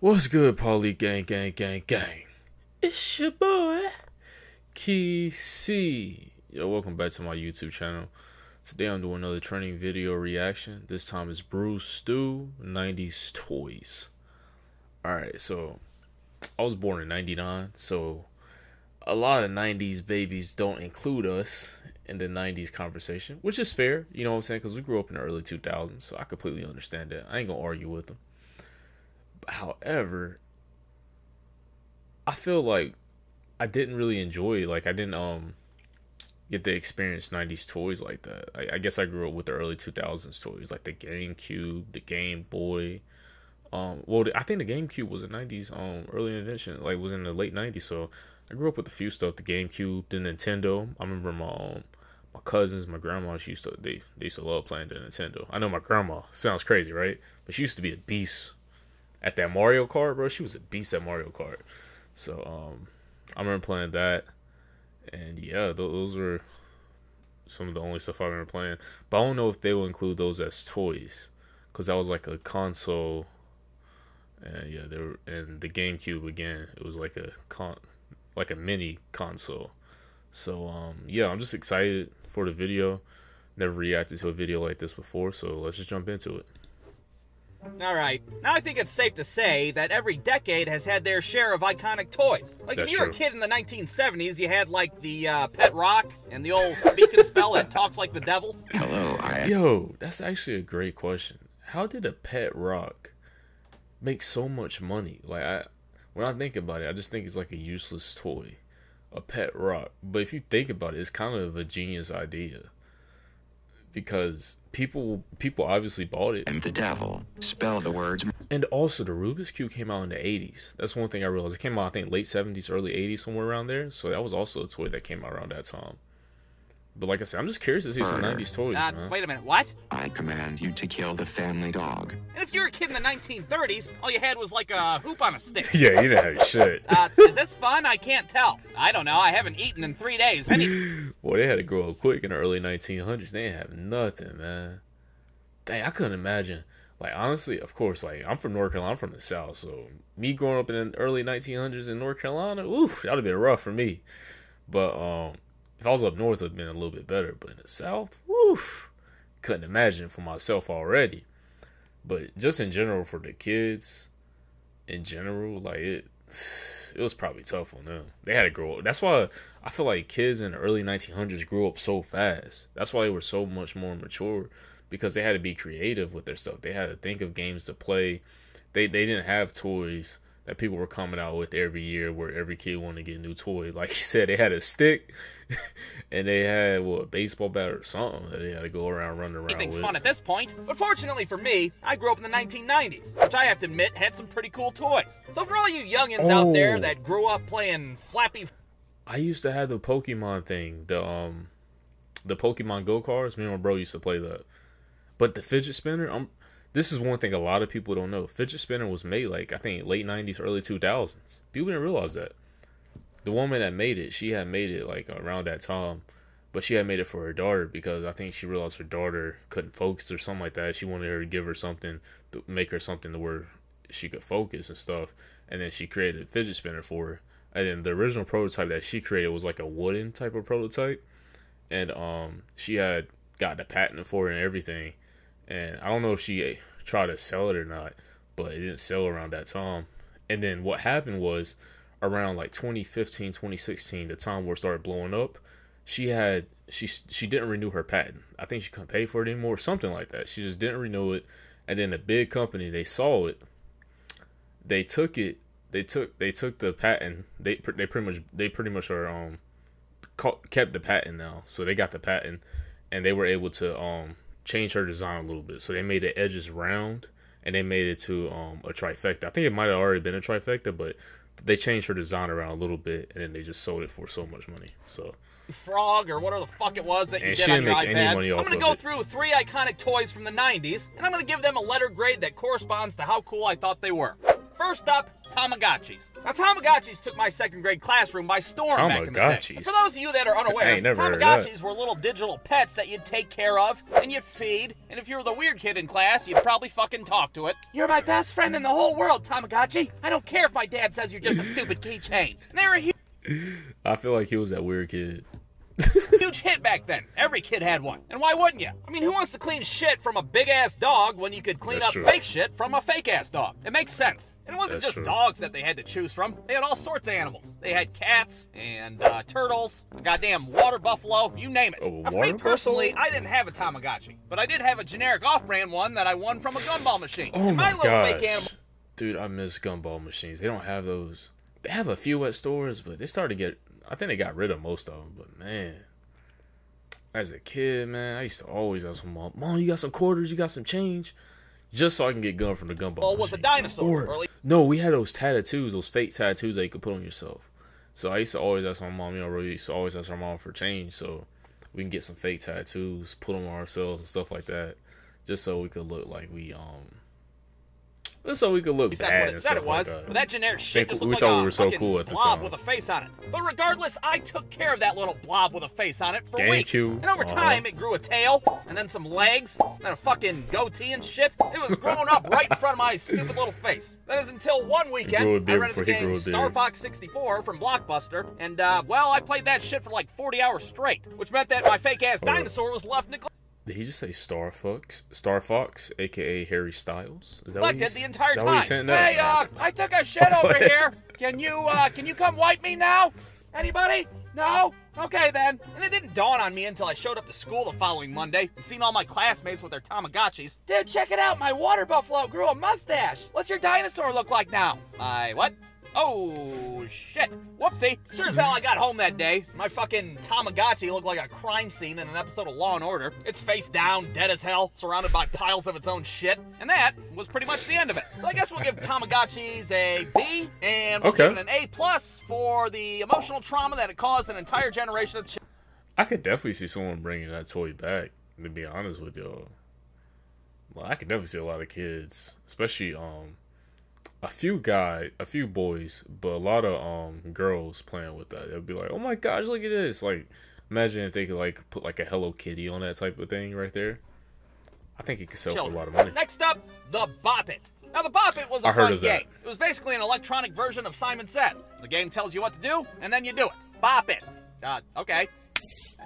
What's good, Paulie Gang Gang Gang Gang? It's your boy, Key C. Yo, welcome back to my YouTube channel. Today I'm doing another trending video reaction. This time it's Brewstew 90s Toys. Alright, so I was born in 99, so a lot of 90s babies don't include us in the 90s conversation, which is fair, you know what I'm saying? Because we grew up in the early 2000s, so I completely understand that. I ain't gonna argue with them. However, I feel like I didn't really enjoy like I didn't um get to experience 90s toys like that. I, I, guess I grew up with the early 2000s toys like the GameCube, the Game Boy. Um, well, I think the GameCube was a 90s um early invention, like was in the late 90s. So I grew up with a few stuff, the GameCube, the Nintendo. I remember my um, my cousins, my grandma, she used to they they used to love playing the Nintendo. I know my grandma sounds crazy, right? But she used to be a beast at that Mario Kart, bro. She was a beast at Mario Kart. So um, I remember playing that, and yeah, those were some of the only stuff I remember playing. But I don't know if they will include those as toys, because that was like a console. And yeah, there and the GameCube again. It was like a con, like a mini console. So um, yeah, I'm just excited for the video. Never reacted to a video like this before, so let's just jump into it. Alright, now I think it's safe to say that every decade has had their share of iconic toys. Like, That's if you were a kid in the 1970s, you had, like, the uh, Pet Rock and the old speak and spell that talks like the devil. Hello, I Yo, that's actually a great question. How did a pet rock make so much money? Like I when I think about it, I just think it's like a useless toy. A pet rock. But if you think about it, it's kind of a genius idea. Because people people obviously bought it. am the devil. Spell the words. And also the Rubik's Cube came out in the 80s. That's one thing I realized. It came out I think late 70s, early 80s somewhere around there. So that was also a toy that came out around that time. But like I said, I'm just curious to see some Murder. 90s toys, Uh, man. wait a minute, what? I command you to kill the family dog. And if you were a kid in the 1930s, all you had was like a hoop on a stick. yeah, you didn't have shit. Uh, is this fun? I can't tell. I don't know. I haven't eaten in three days. Any- Boy, they had to grow up quick in the early 1900s. They didn't have nothing, man. Dang, I couldn't imagine. Like, honestly, of course, like, I'm from North Carolina, I'm from the South, so me growing up in the early 1900s in North Carolina, oof, that would have been rough for me. But, um, if I was up north, it would have been a little bit better. But in the South, woof, couldn't imagine for myself already. But just in general, for the kids, in general, like, it, it was probably tough on them. They had to grow up. That's why I feel like kids in the early 1900s grew up so fast. That's why they were so much more mature because they had to be creative with their stuff. They had to think of games to play. They they didn't have toys that people were coming out with every year where every kid wanted to get a new toy. Like you said, they had a stick and they had what a baseball bat or something that they had to go around running around Everything's with. fun at this point. But fortunately for me, I grew up in the 1990s, which I have to admit had some pretty cool toys. So for all you youngins out there Oh. that grew up playing Flappy I used to have the Pokemon thing, the um, the Pokemon Go cards. Me and my bro used to play that. But the fidget spinner, um, this is one thing a lot of people don't know. Fidget spinner was made like I think late '90s, early 2000s. People didn't realize that. The woman that made it, she had made it like around that time, but she had made it for her daughter because I think she realized her daughter couldn't focus or something like that. She wanted her to give her something to make her something to where she could focus and stuff. And then she created a fidget spinner for her. And then the original prototype that she created was like a wooden type of prototype, and um, she had gotten a patent for it and everything. And I don't know if she tried to sell it or not, but it didn't sell around that time. And then what happened was around like 2015, 2016, the time where it started blowing up, she had she she didn't renew her patent. I think she couldn't pay for it anymore, something like that. She just didn't renew it. And then the big company they saw it, they took it. They took they took the patent. They they pretty much they pretty much are um kept the patent now. So they got the patent, and they were able to um change her design a little bit. So they made the edges round, and they made it to um a trifecta. I think it might have already been a trifecta, but they changed her design around a little bit, and then they just sold it for so much money. So Frog or whatever the fuck it was that you And did on your iPad. I'm gonna go it. through three iconic toys from the 90s, and I'm gonna give them a letter grade that corresponds to how cool I thought they were. First up, Tamagotchis. Now, Tamagotchis took my second grade classroom by storm back in the day. Tamagotchis? And for those of you that are unaware, ain't never heard of that. Tamagotchis were little digital pets that you'd take care of and you'd feed. And if you were the weird kid in class, you'd probably fucking talk to it. You're my best friend in the whole world, Tamagotchi. I don't care if my dad says you're just a stupid keychain. They were a hu- I feel like he was that weird kid. Huge hit back then. Every kid had one. And why wouldn't you? I mean, who wants to clean shit from a big ass dog when you could clean That's up true. fake shit from a fake ass dog? It makes sense. And it wasn't That's just true. dogs that they had to choose from. They had all sorts of animals. They had cats and uh, turtles, a goddamn water buffalo, you name it. Now, for me personally, buffalo? I didn't have a Tamagotchi, but I did have a generic off-brand one that I won from a gumball machine. Oh And my, little gosh. fake animal Dude, I miss gumball machines. They don't have those. They have a few at stores, but they started to get. I think they got rid of most of them. But man, as a kid, man, I used to always ask my mom, "Mom, you got some quarters? You got some change?" Just so I can get gun from the gumball. Oh, was a dinosaur, Or- no, we had those tattoos, those fake tattoos that you could put on yourself. So I used to always ask my mom. You know, really used to always ask our mom for change, so we can get some fake tattoos, put them on ourselves and stuff like that, just so we could look like we um. Just so we could look That's bad what and it said it was. like that. but that generic shit just we looked thought like we were so cool at the blob time. with a face on it. But regardless, I took care of that little blob with a face on it for weeks. GameCube. And over time, it grew a tail, and then some legs, and then a fucking goatee and shit. It was growing up right in front of my stupid little face. That is until one weekend, a I rented the game a. Star Fox 64 from Blockbuster, and uh, well, I played that shit for like 40 hours straight, which meant that my fake ass Hold up. dinosaur was left neglected. Did he just say Star Fox? Star Fox, aka Harry Styles? Is that what neglected he's, the entire is what time. he's saying there? Hey, uh, I took a shit over here. Can you, uh, can you come wipe me now? Anybody? No? Okay then. And it didn't dawn on me until I showed up to school the following Monday and seen all my classmates with their Tamagotchis. Dude, check it out. My water buffalo grew a mustache. What's your dinosaur look like now? My what? Oh, shit. Whoopsie. Sure as hell I got home that day. My fucking Tamagotchi looked like a crime scene in an episode of Law and Order. It's face down, dead as hell, surrounded by piles of its own shit. And that was pretty much the end of it. So I guess we'll give Tamagotchis a B, and we'll Okay. give it an A plus for the emotional trauma that it caused an entire generation of children. I could definitely see someone bringing that toy back. To be honest with you, well, I could definitely see a lot of kids, especially um, a few guy, a few boys, but a lot of um girls playing with that. They'd be like, "Oh my gosh, look at this!" Like, imagine if they could like put like a Hello Kitty on that type of thing right there. I think it could sell for a lot of money. Next up, the Bop It. Now, the Bop It was a I heard fun game. It was basically an electronic version of Simon Says. The game tells you what to do, and then you do it. Bop It. Uh, okay.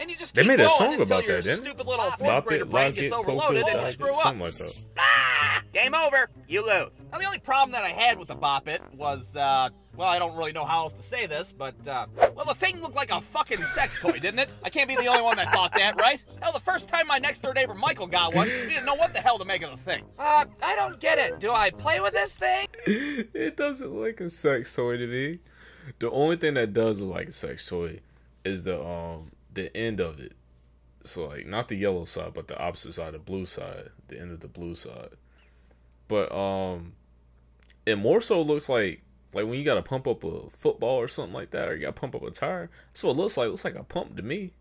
And you just They keep made a song about that, didn't they? stupid little fourth Bop grader it, brain gets it, poke overloaded it, and you screw up. something like that. Ah, game over. You lose. Now, the only problem that I had with the Bop It was, uh, well, I don't really know how else to say this, but, uh, well, the thing looked like a fucking sex toy, didn't it? I can't be the only one that thought that, right? Hell, the first time my next door neighbor Michael got one, he didn't know what the hell to make of the thing. Uh, I don't get it. Do I play with this thing? it doesn't look like a sex toy to me. The only thing that does look like a sex toy is the um the end of it. So like not the yellow side, but the opposite side, the blue side, the end of the blue side. But um, it more so looks like like when you got to pump up a football or something like that, or you got to pump up a tire. That's what it looks like. It looks like a pump to me.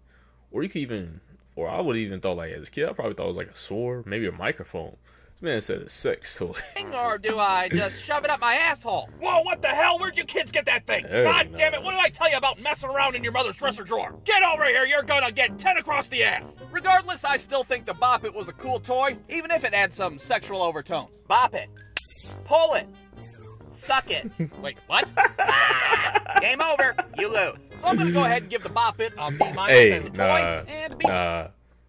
Or you could even, or I would even thought like as a kid, I probably thought it was like a sword, maybe a microphone. This man said a sex toy. Or do I just shove it up my asshole? Whoa, what the hell? Where'd you kids get that thing? Hell God no. damn it, what did I tell you about messing around in your mother's dresser drawer? Get over here, you're gonna get 10 across the ass. Regardless, I still think the Bop It was a cool toy, even if it had some sexual overtones. Bop it. Pull it. Suck it. Wait, what? Ah, game over. You lose. so I'm gonna go ahead and give the Bop It a B minus Hey, as a toy, nah, and a B nah.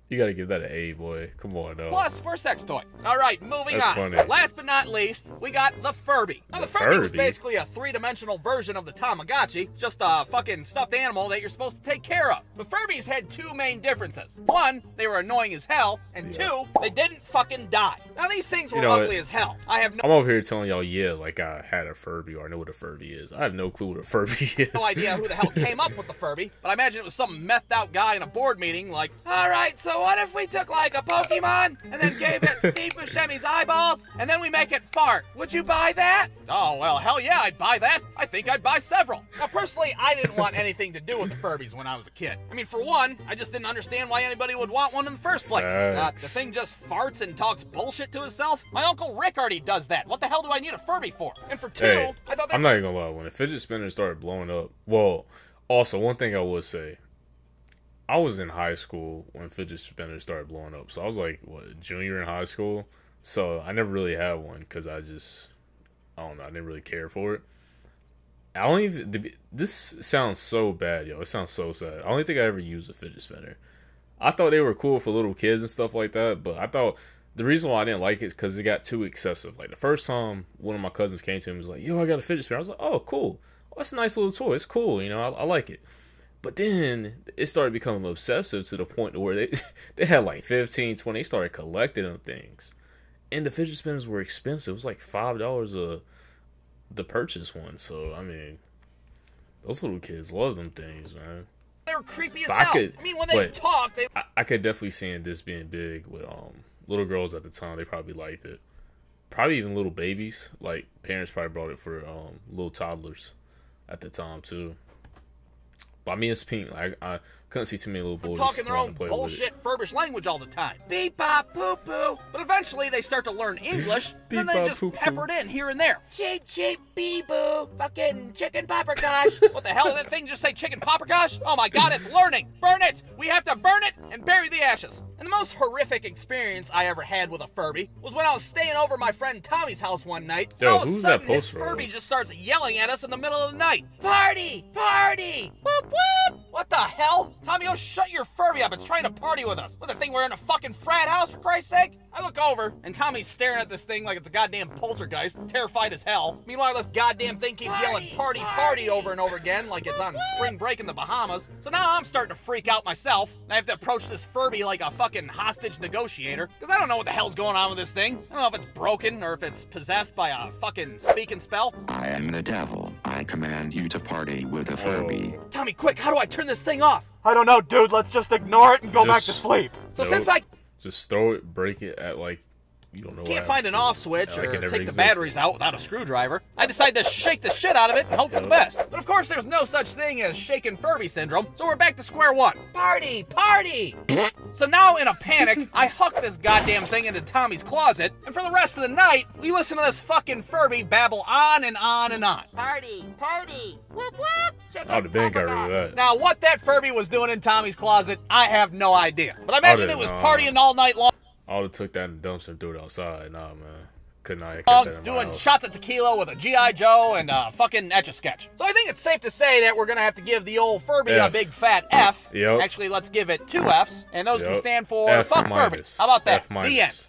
You gotta give that an A, boy. Come on, though. Plus for a sex toy. All right, moving That's on. funny. Last but not least, we got the Furby. Now, the, The Furby, was basically a three-dimensional version of the Tamagotchi, just a fucking stuffed animal that you're supposed to take care of. But Furbies had two main differences. One, they were annoying as hell, and Yeah. two, they didn't fucking die. Now, these things were You know ugly what? as hell. I have no I'm over here telling y'all, yeah, like I had a Furby or I know what a Furby is. I have no clue what a Furby is. no idea who the hell came up with the Furby, but I imagine it was some methed out guy in a board meeting like, All right, so So what if we took like a Pokemon and then gave it Steve Buscemi's eyeballs and then we make it fart? Would you buy that? Oh, well, hell yeah, I'd buy that. I think I'd buy several. Now, personally, I didn't want anything to do with the Furbies when I was a kid. I mean, for one, I just didn't understand why anybody would want one in the first place. Uh, the thing just farts and talks bullshit to itself. My Uncle Rick already does that. What the hell do I need a Furby for? And for two, Hey, I thought that I'm not even gonna lie. When the fidget spinner started blowing up, well, also one thing I would say, I was in high school when fidget spinners started blowing up. So I was like, what, junior in high school. So I never really had one because I just, I don't know, I didn't really care for it. I don't even. This sounds so bad, yo. It sounds so sad. I don't think I ever used a fidget spinner. I thought they were cool for little kids and stuff like that, but I thought the reason why I didn't like it is because it got too excessive. Like the first time one of my cousins came to me and was like, "Yo, I got a fidget spinner." I was like, "Oh, cool. Oh, that's a nice little toy. It's cool. You know, I, I like it." But then it started becoming obsessive to the point where they they had like 15, 20. They started collecting them things, and the fidget spinners were expensive. It was like five dollars a the purchase one. So I mean, those little kids love them things, man. they were creepy as But I hell. could- I mean, when they talk, they I, I could definitely see this being big with um little girls at the time. They probably liked it. Probably even little babies. Like parents probably brought it for um little toddlers at the time too. But I mean, it's pink. Like I couldn't see too many little boys talking their own to play with it. bullshit furbish language all the time. Beep bop poo poo. But eventually they start to learn English, and then they bop, just poo, poo. pepper in here and there. Cheap cheap bee boo. Fucking chicken poppercosh. what the hell did that thing just say chicken poppercosh? Oh my god, it's learning. Burn it. We have to burn it and bury the ashes. And the most horrific experience I ever had with a Furby was when I was staying over at my friend Tommy's house one night. and Yo, all of a who's that sudden his poster Furby of? just starts yelling at us in the middle of the night. Party! Party! Whoop whoop! What the hell? Tommy, oh shut your Furby up. It's trying to party with us. What the thing we're in a fucking frat house for Christ's sake? I look over and Tommy's staring at this thing like it's a goddamn poltergeist, terrified as hell. Meanwhile, this goddamn thing keeps yelling party, party over and over again like it's on spring break in the Bahamas. So now I'm starting to freak out myself. I have to approach this Furby like a fucking hostage negotiator because I don't know what the hell's going on with this thing. I don't know if it's broken or if it's possessed by a fucking speaking spell. I am the devil. I command you to party with a Furby. Oh. Tommy, quick, how do I turn this thing off? I don't know, dude. Let's just ignore it and go back to sleep. So Nope. since I Just throw it, break it at like you don't know. can't find an off switch Like it or never take the existed. batteries out without a screwdriver, I decided to shake the shit out of it and hope for the best. But of course, there's no such thing as shaken Furby syndrome, so we're back to square one. Party, party! so now, in a panic, I huck this goddamn thing into Tommy's closet, and for the rest of the night, we listen to this fucking Furby babble on and on and on. Party, party, whoop whoop. Chicken I would have been got rid of that. Now, what that Furby was doing in Tommy's closet, I have no idea. But I imagine it was know. partying all night long. I would have took that in the dumpster and threw it outside. Nah, man. Could not. I kept that in my doing house. shots of tequila with a GI Joe and a fucking etch a sketch. So I think it's safe to say that we're gonna have to give the old Furby a F. big fat F. Yep. Actually, let's give it two Fs, and those can stand for F fuck Furby. How about that? F the minus.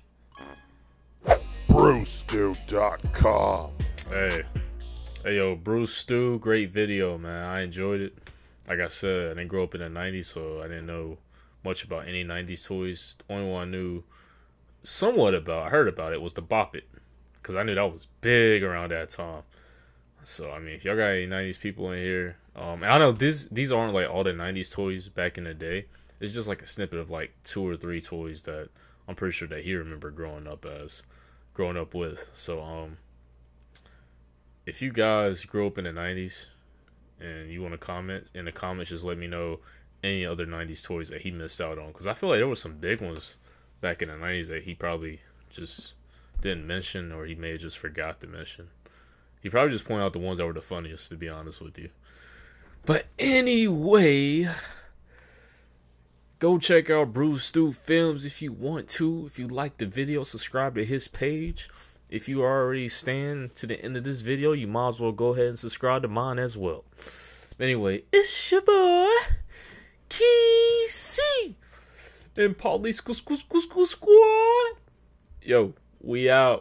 end. BruceDude.com. Hey, hey, yo, Brewstew, great video, man. I enjoyed it. Like I said, I didn't grow up in the '90s, so I didn't know much about any '90s toys. The only one I knew somewhat about, I heard about it, was the Bop It, because I knew that was big around that time. So I mean, if y'all got any '90s people in here, um, I know these these aren't like all the '90s toys back in the day. It's just like a snippet of like two or three toys that I'm pretty sure that he remembered growing up as, growing up with. So um, if you guys grew up in the 90s and you want to comment in the comments just let me know any other 90s toys that he missed out on because i feel like there were some big ones back in the 90s that he probably just didn't mention or he may have just forgot to mention. He probably just pointed out the ones that were the funniest to be honest with you. But anyway go check out Brewstew films if you want to. If you like the video subscribe to his page. If you already stand to the end of this video, you might as well go ahead and subscribe to mine as well. Anyway, it's your boy, Key and Polly Squad. Yo, we out.